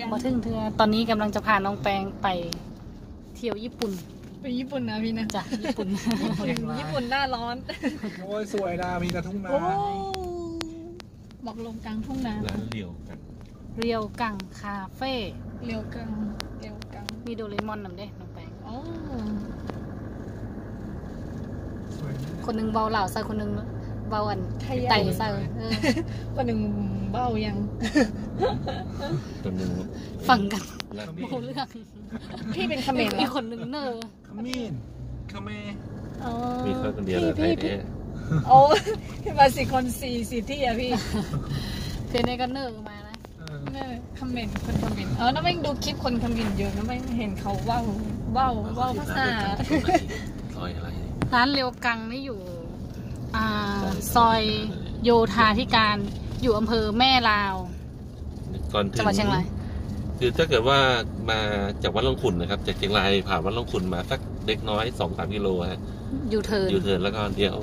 ยังพอถึงเธอตอนนี้กำลังจะพาน้องแปงไปเที่ยวญี่ปุ่นไปญี่ปุ่นนะพี่นะจ้ะญี่ปุ่น ญี่ปุ่นญี่ปุ่นหน้าร้อน โอ้ยสวยนะมีกระทุ่งนาโอ้บอกลงกลางทุ่งนาร้านเดียวกันเรียวกังคาเฟ่เร็วกลางเร็วกลางมีโดเรมอนนำเด้น้องแปงโอ้สวยนะคนหนึงเบาเหล่าใส่คนหนึง เบาอันไทยใหญ่ไต่ใส่เออคนหนึ่งเบ้ายังตัวหนึ่งฟังกันร้านโอ้เรื่องพี่เป็นเขมรเหรมีอคนหนึงเนอขมิ้นขเมอ๋อมีเขาคนเดียวเลยไทพี่ยพี่แท้โอ้พี่มาสี่คนสี่สี่ที่อะพี่เพื่อนในก็เนอมานะเออเนอคอมเมนต์คนคอมเมนต์เออน้าแม่งดูคลิปคนคอมเมนต์เยอะน้าแม่งเห็นเขาว่าวว่าวว่าวภาษาซอยอะไรร้านเรียวกังนี่อยู่ อ่าซอยโยธาธิการอยู่อำเภอแม่ลาว ก่อนถึงจังหวัดเชียงราย คือถ้าเกิดว่ามาจากวัดร่องขุ่นนะครับ จากเชียงรายผ่านวัดร่องขุ่นมาสักเล็กน้อยสองสามกิโลฮะอยู่ turn U-turn แล้วก็เดี๋ยว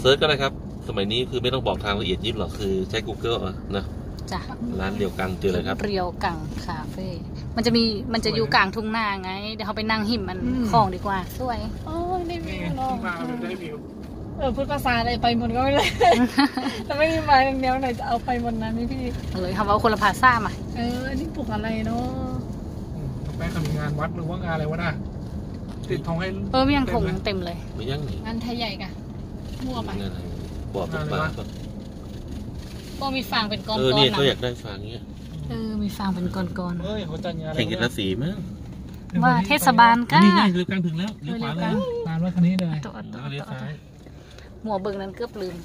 search ก็ได้ครับ สมัยนี้คือไม่ต้องบอกทางละเอียดยิบหรอกคือใช้ Google เอานะจ้ะร้านเดียวกันเจอเลยครับ เรียวกังคาเฟ่ มันจะมี มันจะอยู่กลางทุ่งนาไง เดี๋ยวเขาไปนั่งหิมมันของดีกว่า สวย โอ้ยได้วินี่วเนาะที่มามันได้วิว เออพูดภาษาอะไรไปหมดก็ไม่ได้แต่ไม่มีมาอย่างเดียวไหนจะเอาไปหมดนั้นนี่พี่ เลยคำว่าคนละภาษามา เอออันนี้ปลูกอะไรเนาะอืมน้องแป้งเขามีงานวัดหรือว่างานอะไรวะน่ะติดทองให้เออมียังถงเต็มเลยไม่ยั่งนี่งานไทยใหญ่กะมั่วไปนั่นอะไรบ่อตกปลาป่ะก็มีฟางเป็นก้อนเอๆอเนี่ยนะเขาอยากได้ฟางเงี้ยเออมีฟางเป็นก้อนเฮ้ยเขาจัดงานอะไรแข่งกีฬาสีมั้งๆว่าเทศบาลก็นี่ไงเรือกันถึงแล้วเลี้ยวขวาเลยงานวัดคันนี้เลยตัวแล้วตัวก็เลี้ยวซ้าย หมัวเบิ่งนั้นเกือบลืม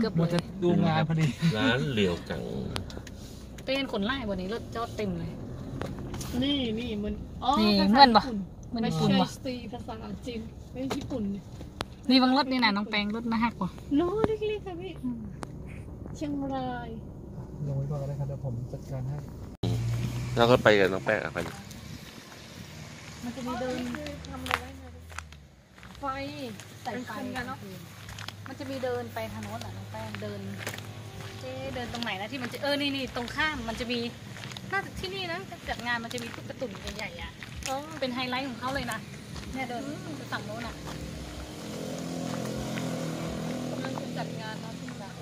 เกือบหมดเลจะยดูงานพอดี ร้านเหลียวกังเป็นคนไล่บนนี้รถจอดเต็มเลย นี่นี่มันอ๋อนี่ภาษาเหมือนปะ ญี่ปุ่มันไม่ญี่ปุ่นใช่ปะสตรีภาษาจีนไม่ใช่ญี่ปุ่นเนี่ยนี่บางรถนี่นะน้องแปงรถมาหักว่ะโน้เล็กๆค่ะพี่เชียงรายลงไว้ก่อนก็ได้ครับเดี๋ยวผมจัดการให้ แล้วก็ไปกับน้องแป้งอะไปมันจะมีเดินทำอะไรไว้นะไฟ ใส่ไฟเป็นคนกันเนอะ มันจะมีเดินไปทางโน้นอะน้องแป้งเดินเจ๊เดินตรงไหนนะที่มันจะเออนี่นี่ตรงข้ามมันจะมีน่าจะที่นี่นะจัดงานมันจะมีตุ๊กตาตุ่นใหญ่ๆอะอ๋อเป็นไฮไลท์ของเขาเลยนะเนี่ยเดินไปฝั่งโน้นอะกำลังจะจัดงานเนาะที่แบบ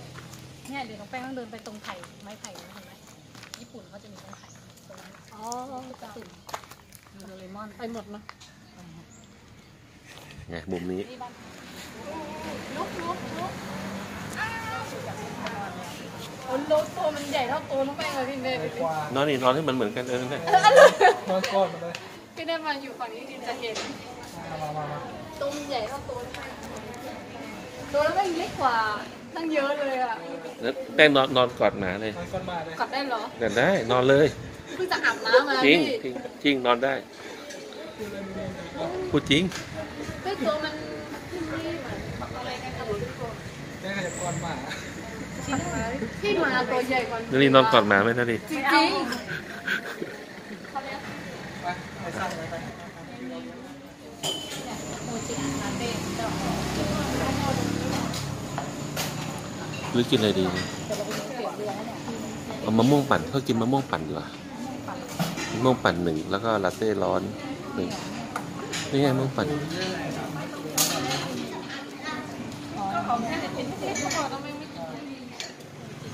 เนี่ยเดี๋ยวน้องแป้งต้องเดินไปตรงไผ่ไม้ไผ่นะเห็นไหมญี่ปุ่นเขาจะมีไม้ไผ่ตรงนั้นอ๋อตุ๊กตาตุ่นมีโดเรมอนไปหมดเนาะไงมุมนี้ นี่บ้านลุกลุกลุกโอ้รถตัวมันใหญ่เท่าตัวน้องแป้งเลยพี่เนยไปกว่านอนนี่นอนให้มันเหมือนกันเออเนี่ยนอนก้อนมาเลยพี่เนยมาอยู่ฝั่งนี้ที่จะเห็นมามามามาตัวมันใหญ่เท่าตัวน้องแป้งตัวน้องแป้งเล็กกว่าตั้งเยอะเลยอะแล้วแป้งนอนนอนกอดหมาเลยนอนก้อนมาเลยกอดได้เหรอเดินได้นอนเลยเพิ่งจะอาบน้ำมาจริงพี่จริงจริงนอนได้พูดจริงเฮ้ยตัวมันที่นี่เหมือนอะไรกันกับทุกคน แม่ขยับ ก้อนมาพี่มาตัวใหญ่กว่านี่นอนกอดหมาไหมนั่นดิจริงจริงไปไปสร้างไปหรือกินอะไรดีเอามะม่วงปั่นเขากินมะม่วงปั่นดีกว่ามะม่วงปั่นหนึ่งแล้วก็ลาเต้ร้อนหนึ่งนี่ไงมะม่วงปั่น ต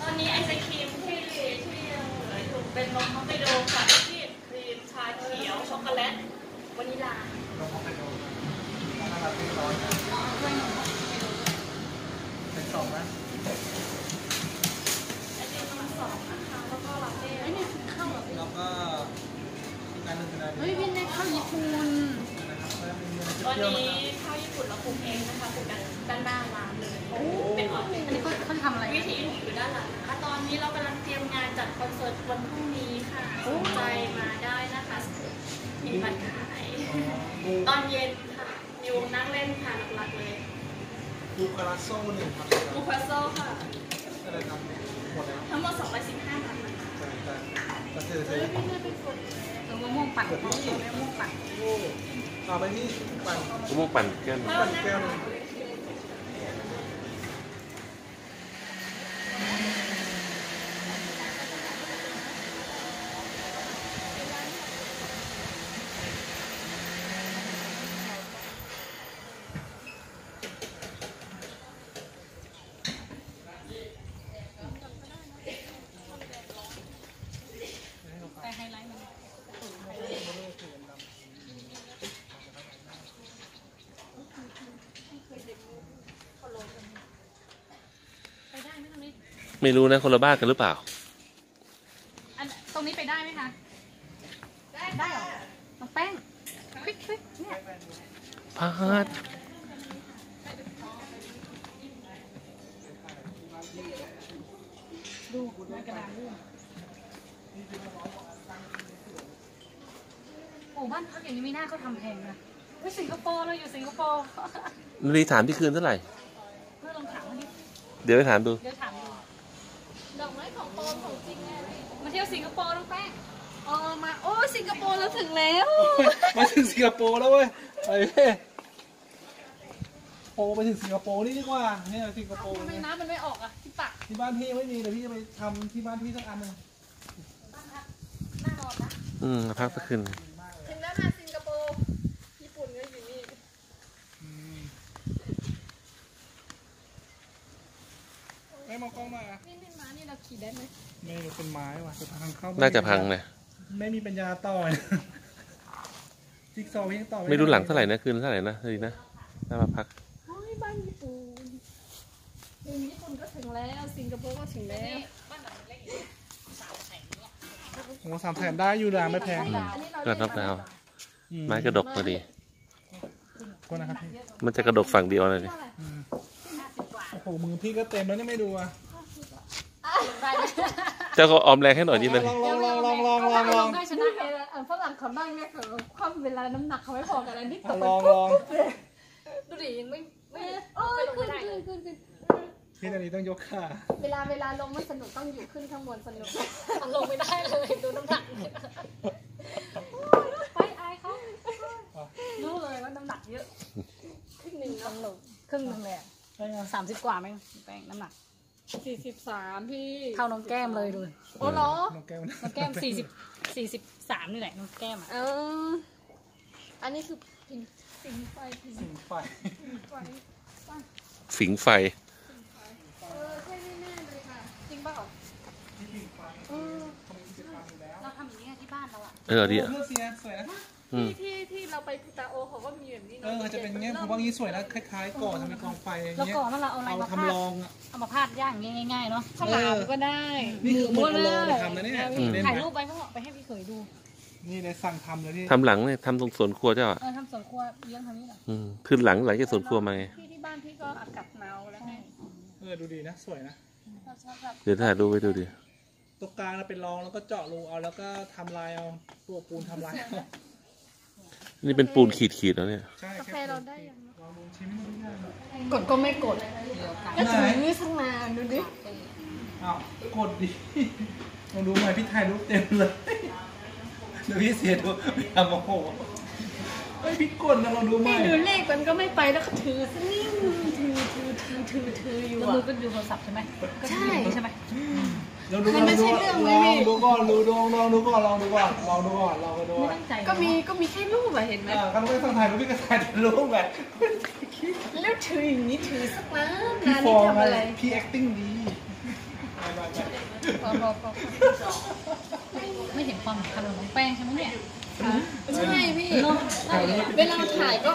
อนนี้ไอศครีมที่ที่ถูกเป็นนมฮอกไกโดค่ะที่ครีมชาเขียวช็อกโกแลตวานิลาเป็นสองนะไอติมมันสองนะคะแล้วก็ลาเต้แล้วก็อีกอันหนึงคืออะไรเฮ้ยพี่เนยเข้าญี่ปุ่นนะครับแล้วมีอะไรวันเปรี้ยวๆนี้ นะคะตอนนี้เรากำลังเตรียมงานจัดคอนเสิร์ตวันพรุ่งนี้ค่ะสนใจมาได้นะคะมีบัตรขาย ตอนเย็นค่ะมีวงนั่งเล่นค่ะหลักๆเลยบูคาราโซ่หนึ่งครับบูฟาโซค่ะอะไรครับหมดแล้วทั้งหมด215บาทนะคะใช่ใช่ก็คือเฮ้คืยอพี่เนยเป็นคนเออมะม่วงปั่นมะม่วงปั่นโอ้เอาไปที่ปั่นมะม่วงปั่นแก้วหนึ่งปั่นแก้วหนึง ไลท์มัน ไปได้ไหมตรงนี้ ไม่รู้นะคนละบ้านกันหรือเปล่า อันตรงนี้ไปได้ไหมคะ ได้ได้เหรอน้องแป้งควิกควิกเนี่ยพาดดูหน้ากระดานด้วยโอ้บ้านพักอย่างนี้ไม่น่าเขาทำแพงนะเฮ้ยสิงคโปร์เราอยู่สิงคโปร์นุรีถามที่คืนเท่าไหร่ เพื่อลองถามเขาดิเดี๋ยวไปถามดู เดี๋ยวถามดูดอกไม้ของปลอมของจริงแน่เลยมาเที่ยวสิงคโปร์น้องแป้งอ๋อมาโอ้สิงคโปร์เราถึงแล้วมาถึงสิงคโปร์แล้วเว้ยไปเว้ยโปไปถึงสิงคโปร์นี่ดีกว่าเนี่ยสิงคโปร์ทำไมเนี่ยน้ำมันไม่ออกอะที่ปากที่บ้านพี่ยังไม่มีเดี๋ยวพี่จะไปทำที่บ้านพี่สักอันหนึ่งหน้านอนนะอืมพักสักคืน ถึงแล้วนะสิงคโปร์ ญี่ปุ่นก็อยู่นี่ อืมไม่มองกล้องมาอะ นี่นี่มานี่เราขี่ได้ไหม ไม่เป็นไม้ว่ะ จะพังเข้าน่าจะพังนะไม่มีปัญญาต่อยจิ๊กซอว์พี่ยังต่อไม่รู้หลังเท่าไหร่นะคืนเท่าไหร่นะดีนะน่ามาพักโอ้ยบ้านญี่ปุ่นอืมญี่ปุ่นก็ถึงแล้ว สิงคโปร์ก็ถึงแล้วบ้านหลังเล็กอีกสามแสนเนี่ยโอ้สามแสนได้อยู่นะไม่แพงอันนี้เราก็น็อกดาวน์ไม้กระดกพอดีก็นะครับพี่มันจะกระดกฝั่งเดียวเลยดิอืมห้าสิบกว่าโอ้โหมือพี่ก็เต็มแล้วเนี่ยไม่ดูอะได้ไหม เจ้าก็ออมแรงให้หน่อยนี่มันลองลองลองลองลองลองลองได้ชนะเออฝรั่งเขานั่งเนี่ยคือความเวลาน้ำหนักเขาไม่พอกันอันนี้ตอะกไปลองลองดูดิยังไม่ไม่โอ้ยขึ้นขึ้นขึ้นขึ้นพี่นานี้ต้องยกขาเวลาเวลาลงไม่สนุกต้องอยู่ขึ้นข้างบนสนุกลงไม่ได้เลยดูน้ำหนักไปอายเขารู้เลยว่าน้ำหนักเยอะครึ่งหนึ่งต้องเนาะลงครึ่งหนึ่งเลยสามสิบกว่าไหมแป้งน้ำหนัก สี่สิบสามพี่เท่าน้องแก้มเลยดูโอ้เหรอ น้องแก้วน้องแก้มสี่สิบสี่สิบสามนี่แหละน้องแก้มอะเออ อันนี้คือพิงสิงไฟพิงสิงไฟไฟฝิงไฟ เออใช่แน่ๆเลยค่ะ จริงเปล่าเออเราทำอย่างนี้ที่บ้านเราอะ เออดีเพื่อเสียสวยนะอืม ที่ที่ที่เราไปพุตาโอเขาก็มีแบบนี้เออเขาจะเป็นเงี้ยผมว่างี้สวยนะคล้ายๆก่อทำเป็นกองไฟอย่างแล้วเงี้ยก่อนนั้นเราเอาอะไรเอามาพาทำดรองอะ เอามาพาดย่างง่ายๆเนาะฉลามก็ได้นี่คือหมืมูอเอาลองได้มาทำนะเนี่ยอืมเล่นถ่ายไหมรูปไปพ่อไปให้พี่เขยดูนี่เลยสั่งทำเลยที่ทำหลังเนี่ยทำตรงสวนครัวเจ้าอะเออทำสวนครัวเลี้ยงทางนี้เหรออืมขึ้นหลังหลังจากสวนครัวมาไงที่ที่บ้านพี่ก็อากาศหนาวแล้วไงเออดูดีนะสวยนะชอบชอบแบบเดี๋ยวถ่ายรูปไปดูดิตรงกลางเราเป็นรองแล้วก็เจาะรูเอาแล้วก็ทำลายเอาตัวปูนทำลายเอา นี่เป็นปูนขีดขีดๆแล้วเนี่ย ใช่กาแค่แฟเราได้ยังลองดูชิมดูได้ไหมกดก็ไม่กดเดี๋ยวกันก็ถือนี่ตั้งนานดูดิอ้าวกดดิลองดูหน่อยพี่ถ่ายรูปเต็มเลยเดี๋ยวพี่เสียดูพี่ทำโอ้โหเฮ้ยพี่กดนะลองดูใหม่พี่ดูเลขมันก็ไม่ไปแล้วก็ถือซะนิ่งถือถือถือถือถืออยู่แล้วอะมือก็ดูโทรศัพท์ใช่ไหมก็ใช่ดูใช่ไหม ลองดูมันไม่ใช่เรื่องลเลอยพี่งดูก่อนดูลองลองดูก่อนลองดูก่อนลองดูก่อนลองดูก่ไม่อนตั้งใจก็มีก็มีแค่รูปอะเห็นไหมอ่าก็ไม่ต้องถ่ายรูปพี่ก็ถ่ายแต่รูปแบบแล้วถืออย่างนี้ถือสักนานพี่นานฟนี่อร์มทำอะไรพี่ acting ดีพอพอพอไม่เห็นความสำคัญของน้องแป้งใช่ไหมเนี่ยใช่พี่เนาะใช่เวลาถ่ายก็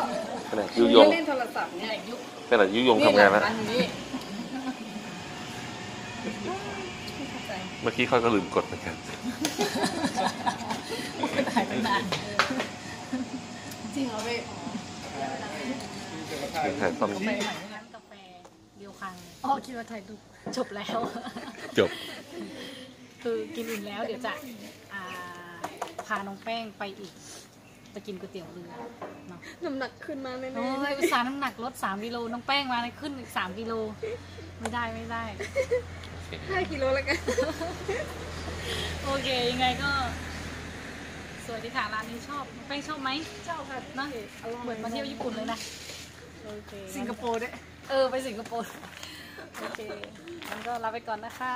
ขนาดยุยงเล่นโทรศัพท์เนี่ยยุคขนาดยุยงทำงานแล้ว อันนี้ เมื่อกี้เขาก็ลืมกดเหมือนกันไม่ถ่ายตั้งนานจริงเหรอพี่ถ่ายต้องกาแฟใหม่ร้านกาแฟเดียวคังอ๋อคิดว่าถ่ายรูปจบแล้ว จบ คือกินอิ่มแล้วเดี๋ยวจะอ่าพาน้องแป้งไปอีกไปกินก๋วยเตี๋ยวเรือเนาะน้ำหนักขึ้นมาแน่โอ้ยอุตส่าห์น้ำหนักลดสามกิโลน้องแป้งมาเลยขึ้นอีกสามกิโลไม่ได้ไม่ได้ๆ ห้ากิโลแล้วกัน โอเค ยังไงก็ สวยที่ถามร้านนี้ชอบน้องแป้งชอบไหมชอบค่ะเนอะเหมือนมาเที่ยวญี่ปุ่นเลยนะโอเคสิงคโปร์ด้วยเออ ไปสิงคโปร์ โอเคงั้นก็ลาไปก่อนนะคะ